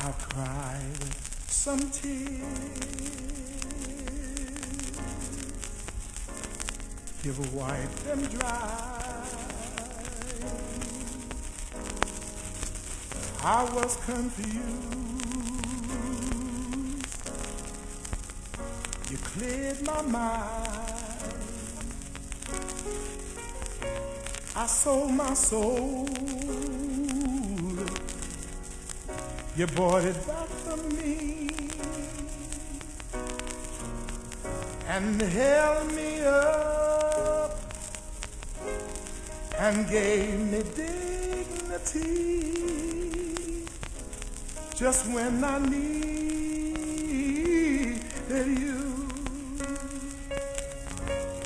I cried some tears. You've wiped them dry. I was confused. You cleared my mind. I sold my soul. You bought it back from me and held me up and gave me dignity just when I needed you.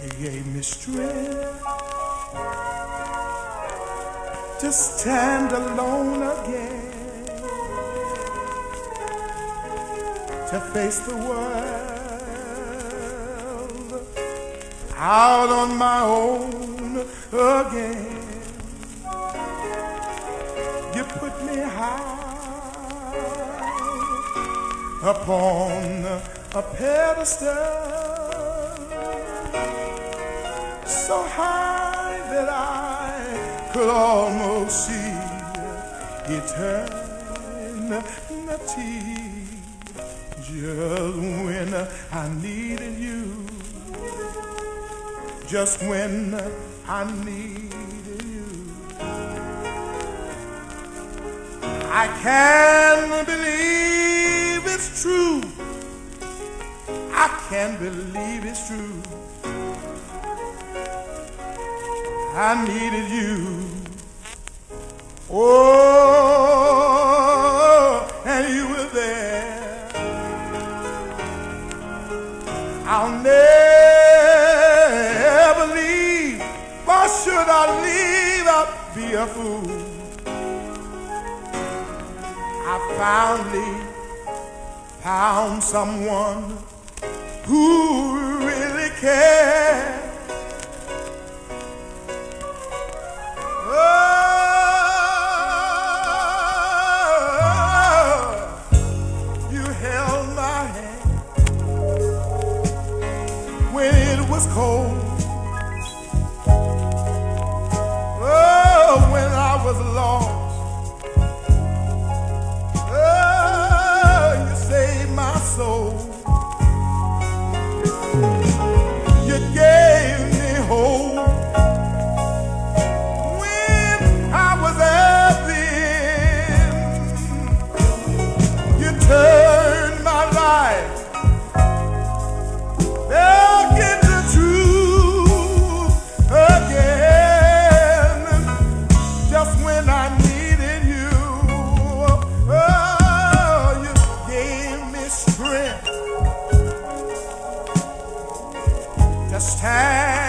You gave me strength to stand alone again, to face the world out on my own again. You put me high upon a pedestal, so high that I could almost see eternity. Just when I needed you, just when I needed you, I can't believe it's true. I can't believe it's true. I needed you. Oh, a fool. I finally found someone who really cares. Oh, to